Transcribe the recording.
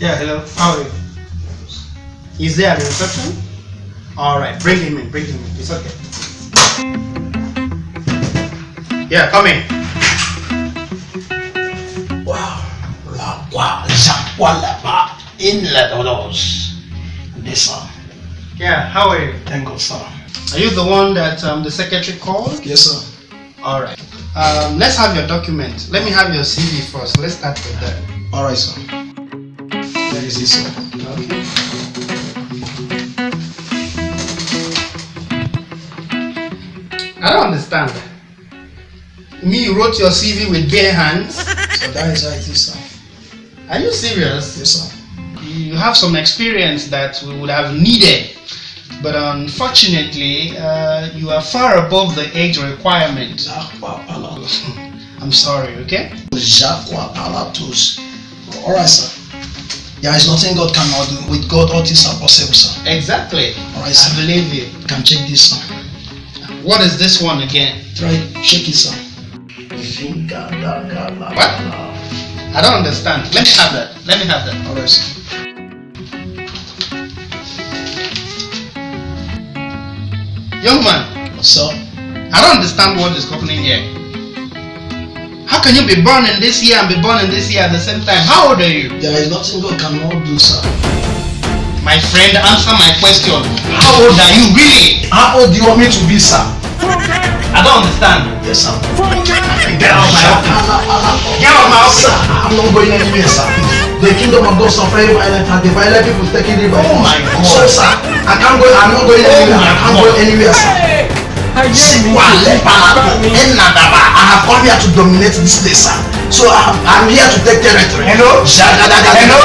Yeah, hello. How are you? Is there at the reception? All right, bring him in. Bring him in. It's okay. Yeah, come in. Wow. La qua zakwa la ba in la dodos. This one. Yeah, how are you? Thank God, sir. Are you the one that um, the secretary called? Yes, sir. All right. Um, let's have your document. Let me have your CV first. Let's start with that. All right, sir. Where is it. I don't understand. Me, you wrote your CV with bare hands. So that is how it is, sir. Are you serious? Yes, sir. You have some experience that we would have needed, but unfortunately, uh, you are far above the age requirement. Zakwa palatus. I'm sorry, okay? Zakwa palatus. All right, sir. There is nothing God cannot do. With God, all things are possible, sir. Exactly. All right, sir. I believe you. You can check this, sir. What is this one again? Try shake it, sir. What? I don't understand. Let me have that. Let me have that. All right, sir. Young man, Sir, I don't understand what is happening here. How can you be born in this year and be born in this year at the same time? How old are you? there is nothing God cannot do, sir. My friend, answer my question. How old are you really? How old do you want me to be, sir? I don't understand. Yes, sir. Get out of my office. Get out of my office. Sir, I'm not going anywhere, sir. The kingdom of God suffer violent and the violent people taking it by Oh my God. So, sir, I can't go. I'm not going anywhere. I can't go anywhere, sir. Enadaba. I have come here to dominate this place, sir. So I'm, I'm here to take territory. Hello? Hello?